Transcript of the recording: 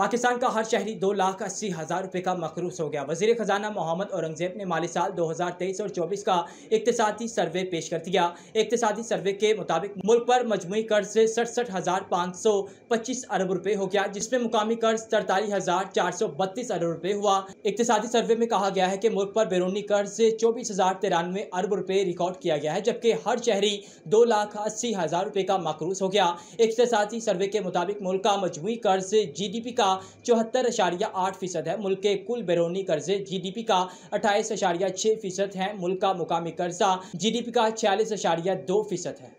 पाकिस्तान का हर शहरी दो लाख अस्सी हज़ार रुपये का मकरूस हो गया। वज़ीर खजाना मोहम्मद औरंगज़ेब ने माली साल 2023 और 24 का इकतसादी सर्वे पेश कर दिया। इकतसादी सर्वे के मुताबिक मुल्क पर मजमू कर्ज सड़सठ हज़ार पाँच सौ पच्चीस अरब रुपये हो गया, जिसमें मुकामी कर्ज तरतालीस हज़ार चार सौ बत्तीस अरब रुपये हुआ। इकतसादी सर्वे में कहा गया है कि मुल्क पर बैरूनी कर्ज चौबीस हज़ार तिरानवे अरब रुपये रिकॉर्ड किया गया है, जबकि हर शहरी दो लाख अस्सी हज़ार रुपये का मकरूस हो गया। इकतसादी सर्वे के मुताबिक मुल्क का मजमू कर्ज जी डी पी का चौहत्तर अशारिया आठ फ़ीसद है। मुल्क के कुल बैरूनी कर्जे जी डी पी का अट्ठाईस अशारिया छः फ़ीसद है। मुल्क का मुकामी कर्जा जी डी पी का छियालीस अशारिया दो फ़ीसद है।